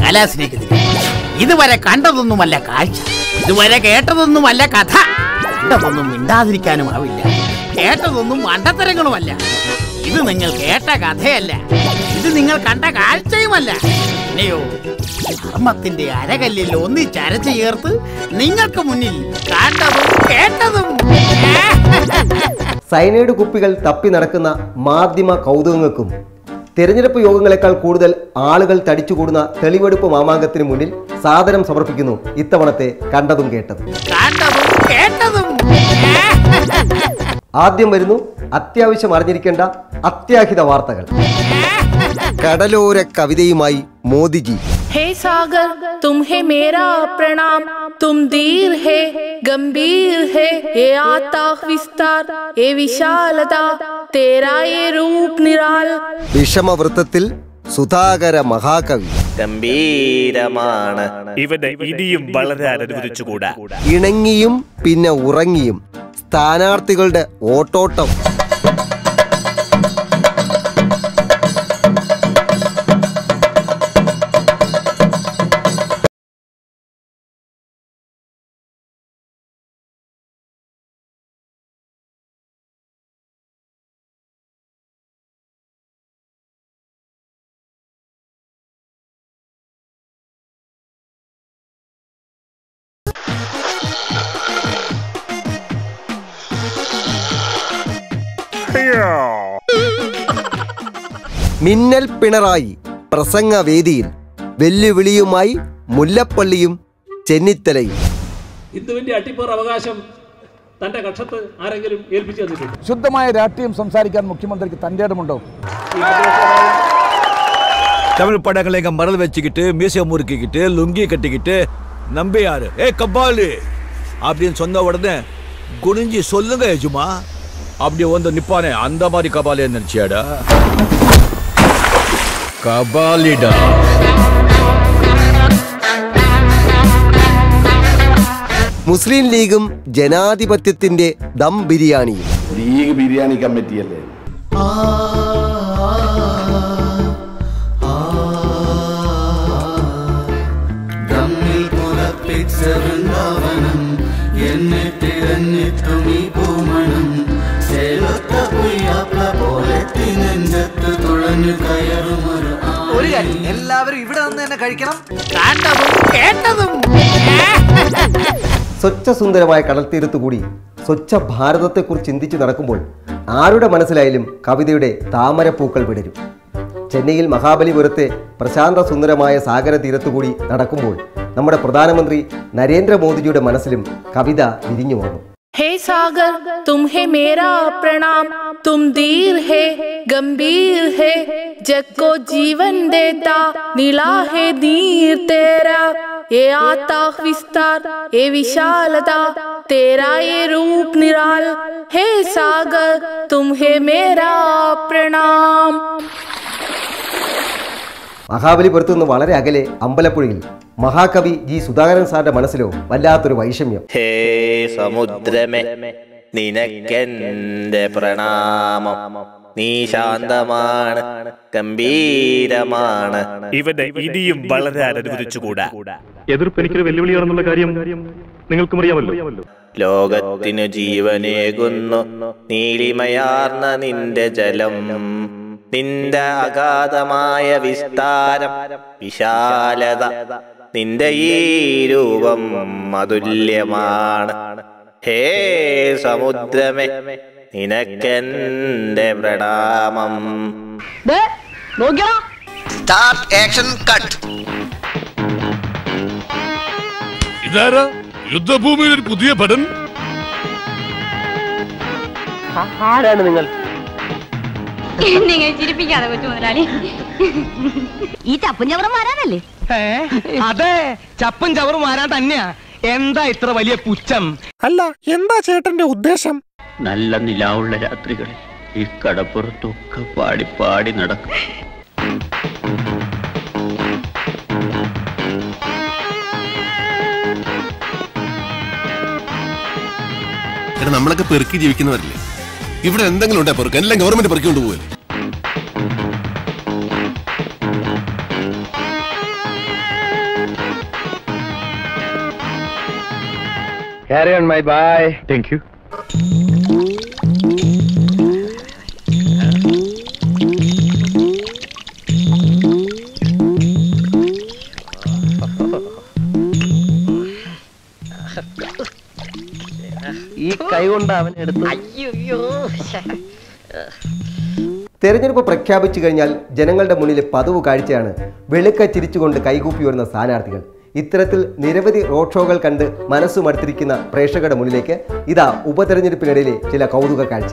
കലാസ്നേഹിതരെ. ഇതുവരെ കണ്ടതൊന്നുമല്ല കാഴ്ച. ഇതുവരെ കേട്ടതൊന്നുമല്ല കഥ. കണ്ടതൊന്നും മിണ്ടാതിരിക്കാനും ആവില്ല കേട്ടതൊന്നും മണ്ടത്തരങ്ങളുമല്ല. ഇത് നിങ്ങൾ കേട്ട കഥയല്ല. ഇത് നിങ്ങൾ കണ്ട കാഴ്ചയുമല്ല. പിന്നെയോ ധർമ്മത്തിന്റെ അരകല്ലിൽ ഒന്നിച്ചരച്ചു ചേർത്ത് നിങ്ങൾക്ക് മുന്നിൽ കണ്ടതും കേട്ടതും. സൈനൈഡ് കുപ്പികൾ തപ്പി നടക്കുന്ന മാധ്യമ കൗതുകങ്ങൾക്കും തെരഞ്ഞെടുപ്പ് യോഗങ്ങളെക്കാൾ കൂടുതൽ ആളുകൾ തടിച്ചുകൂടുന്ന തെളിവെടുപ്പ് മാമാങ്കത്തിന് മുന്നിൽ സാദരം സമർപ്പിക്കുന്നു ഇത്തവണത്തെ കണ്ടതും കേട്ടതും. കണ്ടതും കേട്ടതും. ആദ്യം വരുന്നു അത്യാവശ്യം അറിഞ്ഞിരിക്കേണ്ട അത്യാഹിത വാർത്തകൾ. കടലോര കവിതയുമായി മോദിജി. हे सागर तुम्हें मेरा प्रणाम तुम धीर है गंभीर है ये आता विस्तार ये विशालता तेरा ये रूप निराल വിഷമവൃത്തത്തിൽ സുധാകര മഹാകവി ഗംഭീരമാണ് ഇവന്റെ ഇനിയും വളരാൻ അനുവദിച്ചുകൂടാ ഇണങ്ങിയും പിന്നെ ഉറങ്ങിയും സ്ഥാനാർത്ഥികളുടെ ഓട്ടോട്ടം മിന്നൽ പിണറായി പ്രസംഗവേദിയിൽ വെല്ലുവിളിയുമായി മുല്ലപ്പള്ളിയും ചെന്നിത്തലയും ഹിന്ദുവിന്റെ അട്ടിപ്പേർ അവകാശം തന്റെ കക്ഷത്ത് ആരെങ്കിലും ഏൽപ്പിച്ചു തന്നിട്ടുണ്ട് ശുദ്ധമായ രാഷ്ട്രീയം സംസാരിക്കാൻ മുഖ്യമന്ത്രിക്ക് തന്റെ ഇടമുണ്ടോ தமிழ் படங்களை எங்க மறந்து வச்சுக்கிட்டு மீசைய முறுக்கிக்கிட்டு லுங்கி கட்டிக்கிட்டு நம்பியாரு ஏ கபாலு அப்படின்னு சொன்ன உடனே குனிஞ்சி சொல்லுங்க எஜுமா அப்படி வந்து நிப்பானே அந்த மாதிரி கபாலே நினைச்சியாடா கபாலிடா മുസ്ലിം ലീഗും ജനാധിപത്യത്തിന്റെ ദം ബിരിയാണിയും ലീഗ് ബിരിയാണി കമ്മിറ്റിയല്ലേ ഒരു കാര്യം എല്ലാവരും ഇവിടെ നിന്ന് തന്നെ കഴിക്കണം. സ്വച്ഛ സുന്ദരമായ കടൽത്തീരത്തു കൂടി സ്വച്ഛ ഭാരതത്തെക്കുറിച്ച് ചിന്തിച്ചു നടക്കുമ്പോൾ ആരുടെ മനസ്സിലായാലും കവിതയുടെ താമരപ്പൂക്കൾ വിടരും. ചെന്നൈയിൽ മഹാബലിപുരത്തെ പ്രശാന്ത സുന്ദരമായ സാഗര തീരത്തുകൂടി നടക്കുമ്പോൾ നമ്മുടെ പ്രധാനമന്ത്രി നരേന്ദ്രമോദിജിയുടെ മനസ്സിലും കവിത വിരിഞ്ഞു വന്നു. हे सागर तुम्हें मेरा प्रणाम। तुम दीर है, गंभीर है। जग को जीवन देता, नीला है नीर तेरा। ये आता विस्तार, ये विशालता, तेरा ये रूप निराल। हे सागर तुम्हें मेरा प्रणाम। മഹാബലിപുരത്തു നിന്ന് വളരെ അകലെ അമ്പലപ്പുഴയിൽ. മഹാകവി ജി സുധാകരൻ സാറിന്റെ മനസ്സിലോ വല്ലാത്തൊരു വൈഷമ്യം. ഹേ സമുദ്രമേ നിനക്കെന്റെ പ്രണാമം. നീ ശാന്തമാണ് ഗംഭീരമാണ്. ഇവന്റെ ഇനിയും വളരെ അനുവദിച്ചുകൂടാ. എതിർപ്പ് എനിക്കൊരു വെല്ലുവിളിയാണെന്നുള്ള കാര്യം നിങ്ങൾക്കും അറിയാമല്ലോ. ലോകത്തിനു ജീവനേകുന്നു നീലിമയാർന്ന നിന്റെ ജലം. നിന്റെ അഗാധമായ വിസ്താരം വിശാലത നിന്റെ ഈ രൂപം അതുല്യമാണ്. ഹേ സമുദ്രമേ നിനക്കെന്റെ പ്രണാമം. സ്റ്റാർട്ട് ആക്ഷൻ കട്ട് ഇതാരാ? യുദ്ധഭൂമിയിൽ ഒരു പുതിയ ആരാണ് നിങ്ങൾ? ചിരിപ്പിക്കാതെ കൊച്ചു മുതലാളി? ഈ ചപ്പും ചവറും മാറാനല്ലേ? അതെ ചപ്പും ചവറും മാറാൻ തന്നെയാ. എന്താ ഇത്ര വലിയ പുച്ഛം? അല്ല എന്താ ചേട്ടന്റെ ഉദ്ദേശം? നല്ല നിലാവുള്ള രാത്രികളിൽ ഈ കടപ്പുറത്തൊക്കെ പാടി പാടി നടക്കും. നമ്മളൊക്കെ പെറുക്കി ജീവിക്കുന്നവരല്ലേ? ഇവിടെ എന്തെങ്കിലും ഉണ്ടേ പെറുക്ക് എല്ലാം ഗവൺമെന്റ് പെറുക്കൊണ്ട് പോവില്ല Carry on, my bye. Thank you. ഈ കൈ കൊണ്ട് അവൻ എടുത്തു. തെരഞ്ഞെടുപ്പ് പ്രഖ്യാപിച്ചു കഴിഞ്ഞാൽ ജനങ്ങളുടെ മുന്നിൽ പതിവ് കാഴ്ചയാണ് വെളുക്ക ചിരിച്ചുകൊണ്ട് കൈകൂപ്പി വരുന്ന സ്ഥാനാർത്ഥികൾ. ഇത്തരത്തിൽ നിരവധി റോഡ് ഷോകൾ കണ്ട് മനസ്സുമടുത്തിരിക്കുന്ന പ്രേക്ഷകരുടെ മുന്നിലേക്ക് ഇതാ ഉപതെരഞ്ഞെടുപ്പിനിടയിലെ ചില കൗതുക കാഴ്ച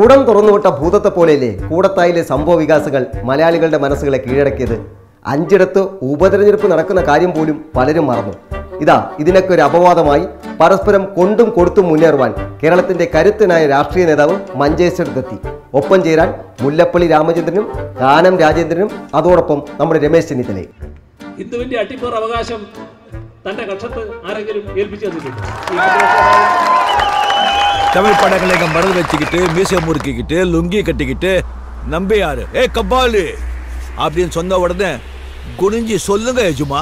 കുടം തുറന്നുവിട്ട ഭൂതത്തെ പോലെയല്ലേ കൂടത്തായിലെ സംഭവ വികാസങ്ങൾ മലയാളികളുടെ മനസ്സുകളെ കീഴടക്കിയത്? അഞ്ചിടത്ത് ഉപതെരഞ്ഞെടുപ്പ് നടക്കുന്ന കാര്യം പോലും പലരും മറന്നു. ഇതാ ഇതിനൊക്കെ ഒരു അപവാദമായി പരസ്പരം കൊണ്ടും കൊടുത്തും മുന്നേറുവാൻ കേരളത്തിന്റെ കരുത്തനായ രാഷ്ട്രീയ നേതാവ് മഞ്ചേശ്വരത്തെത്തി ഒപ്പം ചേരാൻ മുല്ലപ്പള്ളി രാമചന്ദ്രനും കാനം രാജേന്ദ്രനും അതോടൊപ്പം നമ്മുടെ രമേശ് ചെന്നിത്തലയും. ഹിന്ദുവിന്റെ അവകാശം തന്റെ കക്ഷത്ത് ആരെങ്കിലും ഏൽപ്പിച്ചു தமிழ் படங்களை எங்க மறந்து வச்சுக்கிட்டு மீசை முறுக்கிக்கிட்டு லுங்கி கட்டிக்கிட்டு நம்பியாரு ஏ கபாலு அப்படின்னு சொன்ன உடனே குனிஞ்சி சொல்லுங்க எஜுமா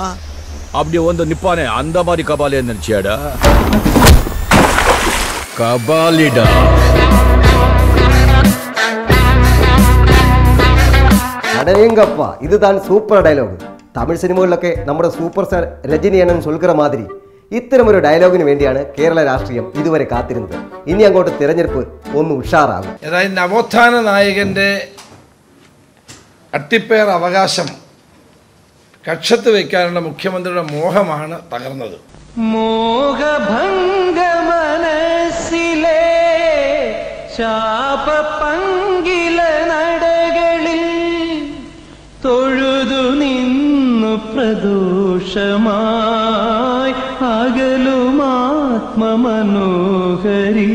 அப்படி வந்து நிப்பானே அந்த மாதிரி கபாலே நினைச்சியாடா கபாலிடா അടയങ്കപ്പ ഇത് താൻ സൂപ്പർ ഡയലോഗ് തമിഴ് സിനിമകളിലൊക്കെ നമ്മുടെ സൂപ്പർ സ്റ്റാർ രജനി അണ്ണൻ സൊൽക്കറ മാതിരി ഇത്തരമൊരു ഡയലോഗിന് വേണ്ടിയാണ് കേരള രാഷ്ട്രീയം ഇതുവരെ കാത്തിരുന്നത്. ഇനി അങ്ങോട്ട് തിരഞ്ഞെടുപ്പ് ഒന്ന് ഉഷാറാകും. അതായത് നവോത്ഥാന നായകന്റെ അട്ടിപ്പേർ അവകാശം കക്ഷത്ത് വയ്ക്കാനുള്ള മുഖ്യമന്ത്രിയുടെ മോഹമാണ് തകർന്നത്. മോഹഭംഗ മനസ്സിലെ നടകളിൽ തൊഴുതു നിന്നു പ്രദോഷമായി അകലുമാത്മമനോഹരി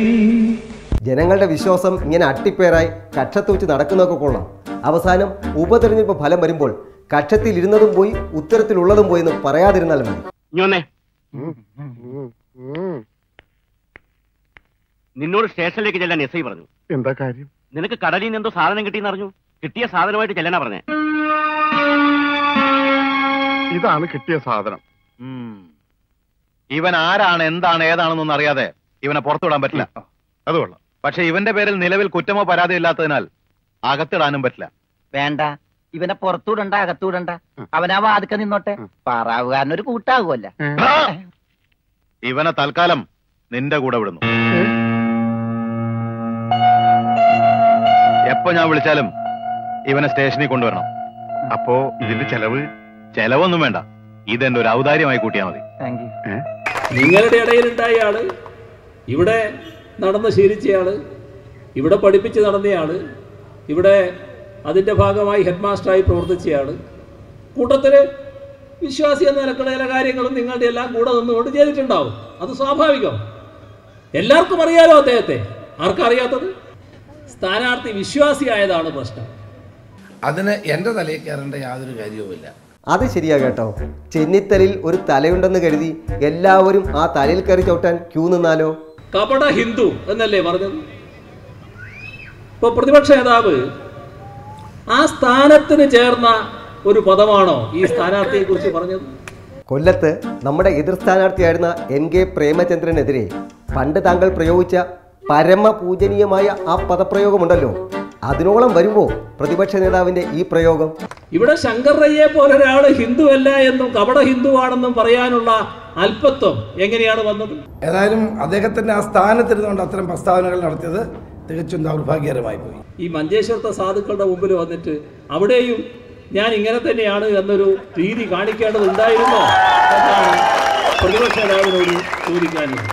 ജനങ്ങളുടെ വിശ്വാസം ഇങ്ങനെ അട്ടിപ്പേറായി കക്ഷത്ത് വെച്ച് നടക്കുന്നതൊക്കെ കൊള്ളാം. അവസാനം ഉപതെരഞ്ഞെടുപ്പ് ഫലം വരുമ്പോൾ കക്ഷത്തിൽ ഇരുന്നതും പോയി ഉത്തരത്തിലുള്ളതും പോയി എന്ന് പറയാതിരുന്നാൽ മതി. നിന്നോട് സ്റ്റേഷനിലേക്ക് ചെല്ലാൻ എസ് ഐ പറഞ്ഞു. എന്താ കാര്യം? നിനക്ക് കടലിൽ നിന്ന് എന്തോ സാധനം കിട്ടിയെന്ന് അറിഞ്ഞു? കിട്ടിയ സാധനമായിട്ട് ചെല്ലാനാ പറഞ്ഞേ. ഇതാണ് കിട്ടിയ സാധനം. ഇവൻ ആരാണ് എന്താണ് ഏതാണെന്നൊന്നും അറിയാതെ ഇവനെ പുറത്തുവിടാൻ പറ്റില്ല. അത് കൊള്ളാം. പക്ഷെ ഇവന്റെ പേരിൽ നിലവിൽ കുറ്റമോ പരാതിയോ ഇല്ലാത്തതിനാൽ അകത്തിടാനും പറ്റില്ല. വേണ്ട. ഇവനെ പുറത്തുവിടണ്ട അകത്തുവിടണ്ട അവനാ വാതുക്ക നിന്നോട്ടെ. പാറാവുകാരനൊരു കൂട്ടാകുമല്ല. ഇവനെ തൽക്കാലം നിന്റെ കൂടെ വിടുന്നു. എപ്പോ ഞാൻ വിളിച്ചാലും ഇവനെ സ്റ്റേഷനിൽ കൊണ്ടുവരണം. അപ്പോ ഇതിന്റെ ചെലവ്? ചെലവൊന്നും വേണ്ട. ഇതെന്റെ ഒരു ഔദാര്യമായി കൂട്ടിയാൽ മതി. നിങ്ങളുടെ ഇടയിലുണ്ടായ ആൾ ഇവിടെ നടന്ന് ശീലിച്ചയാൾ ഇവിടെ പഠിപ്പിച്ച് നടന്നയാൾ ഇവിടെ അതിന്റെ ഭാഗമായി ഹെഡ് മാസ്റ്ററായി പ്രവർത്തിച്ചയാൾ കൂട്ടത്തിൽ വിശ്വാസി എന്ന നിലക്കുള്ള ചില കാര്യങ്ങളും നിങ്ങളുടെ എല്ലാം കൂടെ നിന്നുകൊണ്ട് ചെയ്തിട്ടുണ്ടാവും. അത് സ്വാഭാവികം. എല്ലാവർക്കും അറിയാലോ അദ്ദേഹത്തെ. ആർക്കറിയാത്തത്? സ്ഥാനാർത്ഥി വിശ്വാസിയായതാണ് പ്രശ്നം. അതിന് എന്റെ തലയിൽ കയറേണ്ട യാതൊരു കാര്യവുമില്ല. അത് ശരിയാ കേട്ടോ. ചെന്നിത്തലയിൽ ഒരു തലയുണ്ടെന്ന് കരുതി എല്ലാവരും ആ തലയിൽ കയറി ചവിട്ടാൻ ക്യൂ നിന്നാലോ? കപട ഹിന്ദു എന്നല്ലേ പറഞ്ഞത്? ഇപ്പൊ പ്രതിപക്ഷ നേതാവ് ആ സ്ഥാനത്തിന് ചേർന്ന ഒരു പദമാണോ ഈ സ്ഥാനാർത്ഥിയെ കുറിച്ച് പറഞ്ഞത്? കൊല്ലത്ത് നമ്മുടെ എതിർ സ്ഥാനാർത്ഥിയായിരുന്ന എൻ കെ പ്രേമചന്ദ്രനെതിരെ പണ്ട് താങ്കൾ പ്രയോഗിച്ച പരമപൂജനീയമായ ആ പദപ്രയോഗമുണ്ടല്ലോ. അതിനോളം വരുമോ പ്രതിപക്ഷ നേതാവിന്റെ ഈ പ്രയോഗം? ഇവിടെ ശങ്കർ റയ്യെ പോലെ ഒരാൾ ഹിന്ദു അല്ല എന്നും കപട ഹിന്ദുവാണെന്നും പറയാനുള്ള അല്പത്വം എങ്ങനെയാണ് വന്നത്? ഏതായാലും അദ്ദേഹത്തിന്റെ ആ സ്ഥാനത്തിരുന്നുകൊണ്ട് അത്തരം പ്രസ്താവനകൾ നടത്തിയത് തികച്ചും ദൗർഭാഗ്യകരമായി പോയി. ഈ മഞ്ചേശ്വരത്തെ സാധുക്കളുടെ മുമ്പിൽ വന്നിട്ട് അവിടെയും ഞാൻ ഇങ്ങനെ തന്നെയാണ് എന്നൊരു രീതി കാണിക്കേണ്ടതുണ്ടായിരുന്നോ എന്നാണ് പ്രതിപക്ഷ നേതാവിനോട് ചോദിക്കാനുള്ളത്.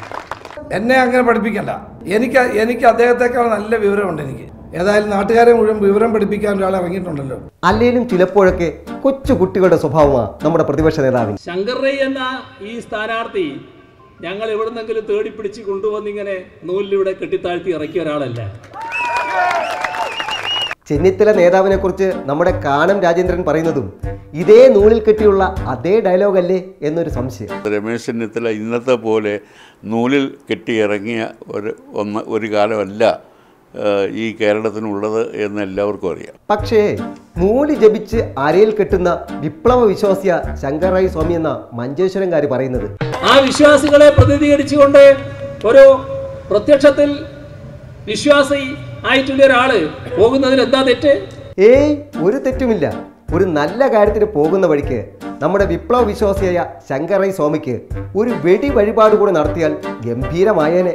എന്നെ അങ്ങനെ പഠിപ്പിക്കണ്ട. എനിക്ക് എനിക്ക് അദ്ദേഹത്തെക്കാൾ നല്ല വിവരമുണ്ട് എനിക്ക്. ഏതായാലും നാട്ടുകാരെ മുഴുവൻ വിവരം പഠിപ്പിക്കാൻ ഒരാൾ ഇറങ്ങിയിട്ടുണ്ടല്ലോ. അല്ലെങ്കിലും ചിലപ്പോഴൊക്കെ കൊച്ചു കുട്ടികളുടെ സ്വഭാവമാണ് നമ്മുടെ പ്രതിപക്ഷ നേതാവിന്. ശങ്കർ റൈ എന്ന ഈ സ്ഥാനാർത്ഥി ഞങ്ങൾ എവിടുന്നെങ്കിലും തേടി പിടിച്ച് കൊണ്ടുവന്നിങ്ങനെ നൂലിലൂടെ കെട്ടിത്താഴ്ത്തി ഇറക്കിയ ഒരാളല്ല? ചെന്നിത്തല നേതാവിനെ കുറിച്ച് നമ്മുടെ കാനം രാജേന്ദ്രൻ പറയുന്നതും ഇതേ നൂലിൽ കെട്ടിയുള്ള അതേ ഡയലോഗല്ലേ എന്നൊരു സംശയം. രമേശ് ചെന്നിത്തല ഇന്നത്തെ പോലെ നൂലിൽ കെട്ടിയിറങ്ങിയ ഒരു ഒന്ന് ഒരു കാലമല്ല. ഈ കേരളത്തിനുള്ളത് എന്ന് എല്ലാവർക്കും അറിയാം. പക്ഷേ മൂലി ജപിച്ച് അരയിൽ കെട്ടുന്ന വിപ്ലവ വിശ്വാസിയ ശങ്കറായി സ്വാമി എന്ന മഞ്ചേശ്വരൻകാർ പറയുന്നത്. ആ വിശ്വാസികളെ പ്രതിനിധീകരിച്ചുകൊണ്ട് ഒരു പ്രത്യക്ഷത്തിൽ വിശ്വാസി ആയിട്ടുള്ള ഒരാൾ പോകുന്നതിൽ എന്താ തെറ്റ്? ഏയ് ഒരു തെറ്റുമില്ല. ഒരു നല്ല കാര്യത്തിന് പോകുന്ന വഴിക്ക് നമ്മുടെ വിപ്ലവ വിശ്വാസിയായ ശങ്കറൈ സ്വാമിക്ക് ഒരു വെടി വഴിപാട് കൂടെ നടത്തിയാൽ ഗംഭീരമായേനെ.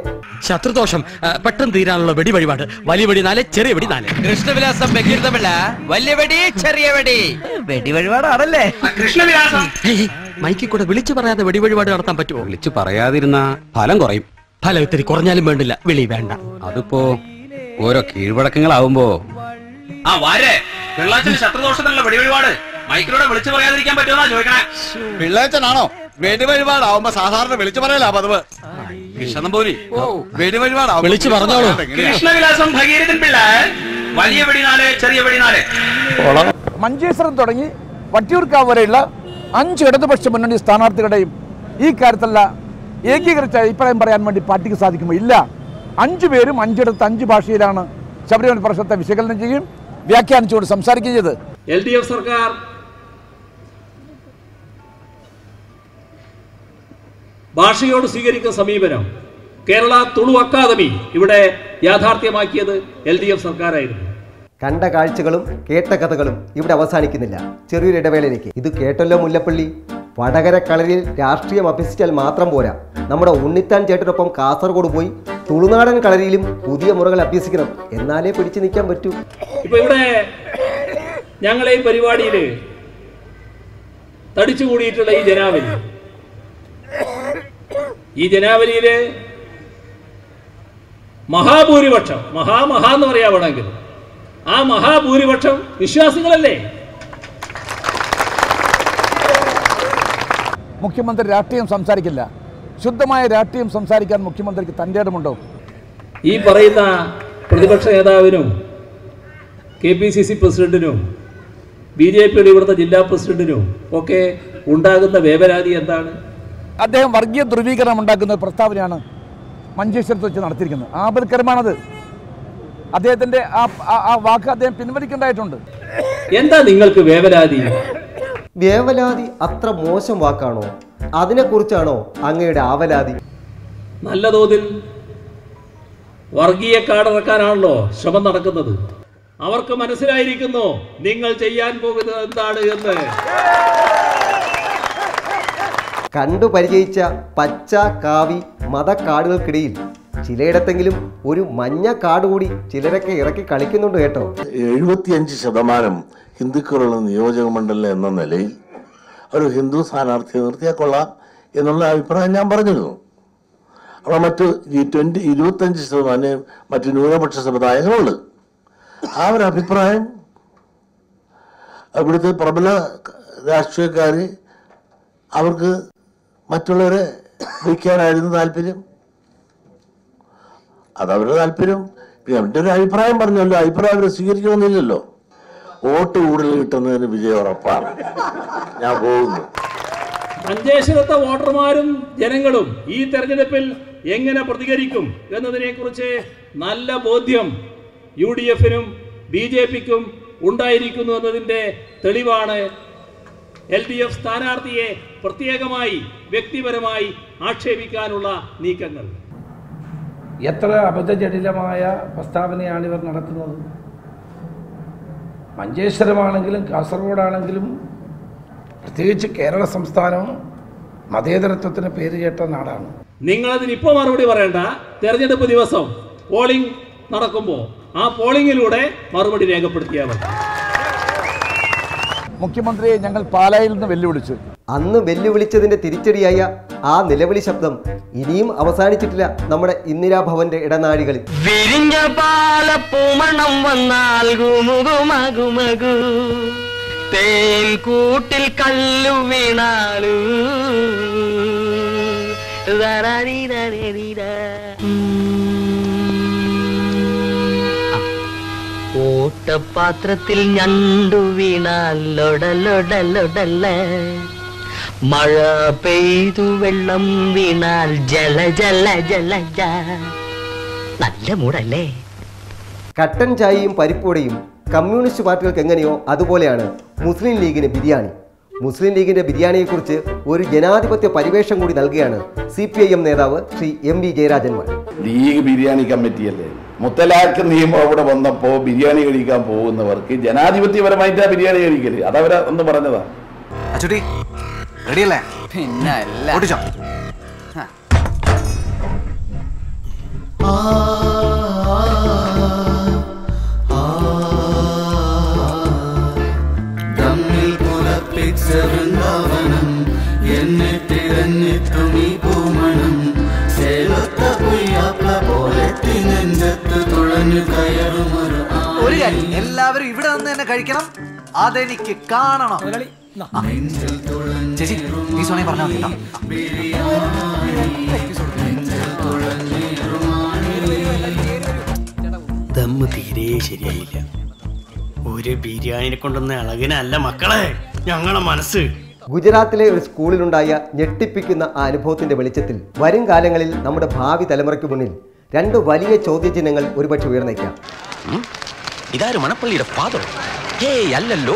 ശത്രുദോഷം പെട്ടെന്ന് തീരാനുള്ള വെടി വഴിപാട്. വലിയ വെടി നാല് ചെറിയ വെടി നാല്. കൃഷ്ണവിലാസം ബഹിർദമില്ല വലിയ വെടി ചെറിയ വെടി. വെടി വഴിപാടാണല്ലേ? കൃഷ്ണവിലാസം. മൈക്കിൽ കൂടെ വിളിച്ചു പറയാതെ വെടി വഴിപാട് നടത്താൻ പറ്റുമോ? വിളിച്ചു പറയാതിരുന്ന ഫലം കുറയും. ഫലം ഇത്തിരി കുറഞ്ഞാലും വേണ്ടില്ല. വിളി വേണ്ട. അതിപ്പോ ഓരോ കീഴ്വഴക്കങ്ങളാവുമ്പോ. ആ വാരെ. പിള്ളാച്ചന് ശത്രുദോഷത്തിനുള്ള വെടി വഴിപാട്. മൈക്കിലൂടെ വിളിച്ചു പറയാതിരിക്കാൻ പറ്റുമെന്നാ ചോദിക്കണേ. പിള്ളേച്ചനാണോ? വെടി വഴിപാടാവുമ്പോ സാധാരണ വിളിച്ചു പറയല പതിവ്. കൃഷ്ണനമ്പൂരി വെടി വഴിപാടാവുമ്പോ വിളിച്ചു പറഞ്ഞോളൂ. കൃഷ്ണവിലാസം ഭഗീരഥൻ പിള്ള വലിയ വെടിനാലേ ചെറിയ വെടി നാല് മഞ്ചേശ്വരം തുടങ്ങി വട്ടിയൂർക്കാവ് വരെയുള്ള അഞ്ച് ഇടതുപക്ഷ മുന്നണി സ്ഥാനാർത്ഥികളുടെയും ഈ കാര്യത്തിലുള്ള ഏകീകരിച്ച അഭിപ്രായം പറയാൻ വേണ്ടി പാർട്ടിക്ക് സാധിക്കുമോ? ഇല്ല. അഞ്ചു പേരും അഞ്ചിടത്ത് അഞ്ച് ഭാഷയിലാണ് ശബരിമല പ്രശ്നത്തെ വിശകലനം ചെയ്യും വ്യാഖ്യാനിച്ചുകൊണ്ട് സംസാരിക്കുകയും ചെയ്ത്. എൽ ഡി എഫ് സർക്കാർ ഭാഷയോട് സ്വീകരിക്കുന്ന സമീപനം കേരള തുളു അക്കാദമി ഇവിടെ യാഥാർത്ഥ്യമാക്കിയത് എൽ ഡി എഫ് സർക്കാരായിരുന്നു. കണ്ട കാഴ്ചകളും കേട്ട കഥകളും ഇവിടെ അവസാനിക്കുന്നില്ല. ചെറിയൊരു ഇടവേളയിലേക്ക്. ഇത് കേട്ടല്ലോ മുല്ലപ്പള്ളി. വടകര കളരിയിൽ രാഷ്ട്രീയം അഭ്യസിച്ചാൽ മാത്രം പോരാ. നമ്മുടെ ഉണ്ണിത്താൻ ചേട്ടനൊപ്പം കാസർഗോഡ് പോയി തുളുനാടൻ കളരിയിലും പുതിയ മുറകൾ അഭ്യസിക്കണം. എന്നാലേ പിടിച്ചു നിൽക്കാൻ പറ്റൂ. ഇപ്പൊ ഇവിടെ ഞങ്ങളെ ഈ പരിപാടിയിൽ തടിച്ചുകൂടിയിട്ടുള്ള ഈ ജനാവലി. ഈ ജനാവലിയിൽ മഹാഭൂരിപക്ഷം മഹാമഹാ എന്ന് പറയാ വേണമെങ്കിൽ ആ മഹാഭൂരിപക്ഷം വിശ്വാസികളല്ലേ? മുഖ്യമന്ത്രി രാഷ്ട്രീയം സംസാരിക്കില്ല. ശുദ്ധമായ രാഷ്ട്രീയം സംസാരിക്കാൻ മുഖ്യമന്ത്രിക്ക് തന്റെ ഇടമുണ്ടോ ഈ പറയുന്ന പ്രതിപക്ഷ നേതാവിനും കെ പി സി സി പ്രസിഡന്റിനും ബി ജെ പിയുടെ ഇവിടുത്തെ ജില്ലാ പ്രസിഡന്റിനും ഒക്കെ ഉണ്ടാകുന്ന വേവലാതി എന്താണ്? അദ്ദേഹം വർഗീയ ധ്രുവീകരണം ഉണ്ടാക്കുന്ന ഒരു പ്രസ്താവനയാണ് മഞ്ചേശ്വരത്ത് വെച്ച് നടത്തിയിരിക്കുന്നത്. ആപൽക്കരമാണത്. അദ്ദേഹത്തിന്റെ ആ ആ- വാക്ക് അദ്ദേഹം പിൻവലിക്കേണ്ടതായിട്ടുണ്ട്. എന്താ നിങ്ങൾക്ക് വേവലാതി? വേവലാതി അത്ര മോശം വാക്കാണോ? അതിനെക്കുറിച്ചാണോ അങ്ങയുടെ ആവലാതി? നല്ല തോതിൽ വർഗീയ കാടിറക്കാനാണല്ലോ ശ്രമം നടക്കുന്നത്. അവർക്ക് മനസ്സിലായിരിക്കുന്നു നിങ്ങൾ ചെയ്യാൻ പോകുന്നത് എന്താണ് എന്ന്. കണ്ടു പരിചയിച്ച പച്ച കാവി മതക്കാടുകൾക്കിടയിൽ ചിലയിടത്തെങ്കിലും ഒരു മഞ്ഞ കാട് കൂടി ചിലരൊക്കെ ഇറക്കി കളിക്കുന്നുണ്ട് കേട്ടോ. എഴുപത്തിയഞ്ച് ശതമാനം ഹിന്ദുക്കളുള്ള നിയോജക മണ്ഡലം എന്ന നിലയിൽ ഒരു ഹിന്ദു സ്ഥാനാർത്ഥിയെ നിർത്തിയാൽ കൊള്ളാം എന്നുള്ള അഭിപ്രായം ഞാൻ പറഞ്ഞിരുന്നു. അപ്പോൾ മറ്റ് ഈ ട്വന്റി ഇരുപത്തഞ്ച് ശതമാനം മറ്റ് ന്യൂനപക്ഷ സമുദായങ്ങളുണ്ട്. ആ ഒരു അഭിപ്രായം അവിടുത്തെ പ്രബല രാഷ്ട്രീയക്കാർ അവർക്ക് മറ്റുള്ളവരെ വയ്ക്കാനായിരുന്നു താല്പര്യം. അതവരുടെ താല്പര്യം. അവരുടെ ഒരു അഭിപ്രായം പറഞ്ഞല്ലോ. അഭിപ്രായം അവർ സ്വീകരിക്കണമെന്നില്ലല്ലോ. വോട്ട് കൂടുതൽ കിട്ടുന്നതിന് വിജയം ഉറപ്പാണ്. ഞാൻ പോകുന്നു. മഞ്ചേശ്വരത്തെ വോട്ടർമാരും ജനങ്ങളും ഈ തെരഞ്ഞെടുപ്പിൽ എങ്ങനെ പ്രതികരിക്കും എന്നതിനെക്കുറിച്ച് നല്ല ബോധ്യം യു ഡി എഫിനും ബി ജെ പിക്കും ഉണ്ടായിരിക്കുന്നു എന്നതിന്റെ തെളിവാണ് എൽ ഡി എഫ് സ്ഥാനാർത്ഥിയെ പ്രത്യേകമായി വ്യക്തിപരമായി ആക്ഷേപിക്കാനുള്ള നീക്കങ്ങൾ. എത്ര അബദ്ധജടിലമായ പ്രസ്താവനയാണ് ഇവർ നടത്തുന്നത്? മഞ്ചേശ്വരമാണെങ്കിലും കാസർഗോഡാണെങ്കിലും പ്രത്യേകിച്ച് കേരള സംസ്ഥാനം മതേതരത്വത്തിന് പേര് കേട്ട നാടാണ്. നിങ്ങളതിന് ഇപ്പോൾ മറുപടി പറയണ്ട. തെരഞ്ഞെടുപ്പ് ദിവസം പോളിംഗ് നടക്കുമ്പോൾ ആ പോളിംഗിലൂടെ മറുപടി രേഖപ്പെടുത്തിയാൽ മതി. മുഖ്യമന്ത്രിയെ ഞങ്ങൾ പാലായിൽ നിന്ന് വെല്ലുവിളിച്ചു. അന്ന് വെല്ലുവിളിച്ചതിന്റെ തിരിച്ചടിയായ ആ നിലവിളി ശബ്ദം ഇനിയും അവസാനിച്ചിട്ടില്ല നമ്മുടെ ഇന്ദിരാഭവന്റെ ഇടനാഴികളിൽ. വിരിഞ്ഞ പാലപ്പൂമണം വന്നാൽ ഗുമുകുമകുമകു. തേൻ കൂട്ടിൽ കല്ലു വീണാലു ഓട്ടപാത്രത്തിൽ ഞണ്ടു വീണാൽ ലൊടലൊടലൊടല്ല? മഴ പെയ്തു വെള്ളം വീണാൽ ജല ജല ജല ജ. നല്ല മൂടല്ലേ? കട്ടൻ ചായയും പരിപ്പുവടയും കമ്മ്യൂണിസ്റ്റ് പാർട്ടികൾക്ക് എങ്ങനെയോ അതുപോലെയാണ് മുസ്ലിം ലീഗിന് ബിരിയാണി. മുസ്ലിം ലീഗിന്റെ ബിരിയാണിയെക്കുറിച്ച് ഒരു ജനാധിപത്യ പരിവേഷം കൂടി നൽകുകയാണ് സി പി ഐ എം നേതാവ് ശ്രീ എം വി ജയരാജന്മാർ ലീഗ് ബിരിയാണി കമ്മിറ്റിയല്ലേ? മുത്തലാഖ് നിയമം അവിടെ വന്നപ്പോൾ ബിരിയാണി കഴിക്കാൻ പോകുന്നവർക്ക് ജനാധിപത്യപരമായിട്ടാ ബിരിയാണി കഴിക്കൽ. അതവരെ ഒന്ന് പറഞ്ഞതാ. റെഡിയല്ലേ? പിന്നെ ഓടിച്ചോ. തമ്മിൽ കഴിക്കണം. അതെനിക്ക് കാണണം. ചേച്ചി ഈ സോണി പറഞ്ഞാൽ മതി കേട്ടോ. ദമ്മ് തീരെ ശരിയായില്ല. ഒരു ബിരിയാണിനെ കൊണ്ടുവന്ന ഇളകിനല്ല മക്കളെ ഞങ്ങളെ മനസ്സ്. ഗുജറാത്തിലെ ഒരു സ്കൂളിലുണ്ടായ ഞെട്ടിപ്പിക്കുന്ന ആ അനുഭവത്തിന്റെ വെളിച്ചത്തിൽ വരും കാലങ്ങളിൽ നമ്മുടെ ഭാവി തലമുറയ്ക്ക് മുന്നിൽ രണ്ട് വലിയ ചോദ്യചിഹ്നങ്ങൾ ഒരുപക്ഷെ ഉയർന്നേക്കാം. ഇതാരും മണപ്പള്ളിയുടെ ഫാദർ അല്ലല്ലോ.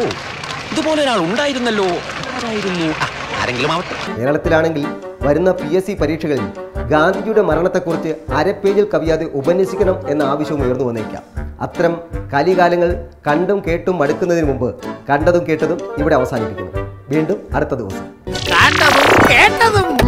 ഇതുപോലെ ഒരാൾ ഉണ്ടായിരുന്നല്ലോ. ആരായിരുന്നു? ആരെങ്കിലും ആവട്ടെ. കേരളത്തിലാണെങ്കിൽ വരുന്ന പി എസ് സി പരീക്ഷകളിൽ ഗാന്ധിജിയുടെ മരണത്തെക്കുറിച്ച് അരപ്പേജിൽ കവിയാതെ ഉപന്യസിക്കണം എന്ന ആവശ്യവും ഉയർന്നു വന്നേക്കാം. അത്തരം കലികാലങ്ങൾ കണ്ടും കേട്ടും മടുക്കുന്നതിന് മുമ്പ് കണ്ടതും കേട്ടതും ഇവിടെ അവസാനിപ്പിക്കുന്നു. വീണ്ടും അടുത്ത ദിവസം. കേട്ടതും. കേട്ടതും